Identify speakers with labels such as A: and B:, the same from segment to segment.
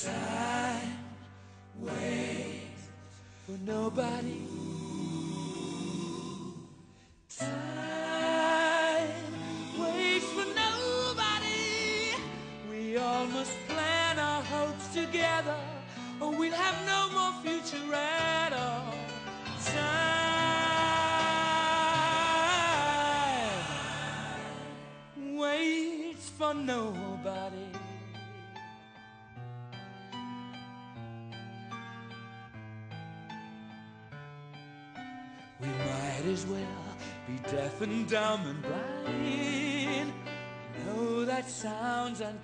A: Time waits for nobody. Time waits for nobody. We all must plan our hopes together, or we'll have no more future at all. Time waits for nobody. We might as well be deaf and dumb and blind. No, that sounds unkind.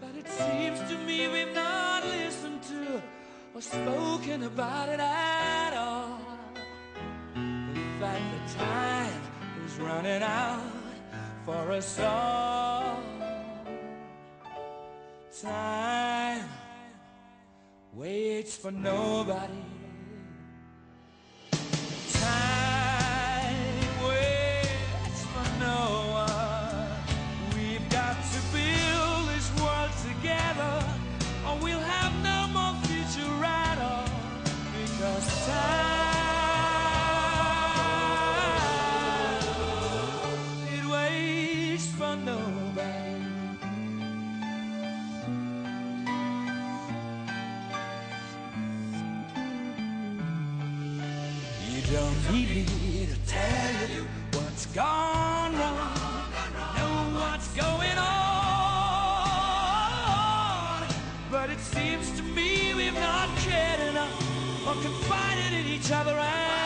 A: But it seems to me we've not listened to or spoken about it at all. The fact that time is running out for us all. Time waits for nobody. Don't need me to tell you what's gone confided in each other at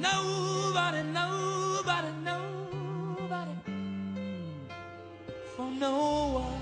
A: Nobody, nobody, nobody. For no one.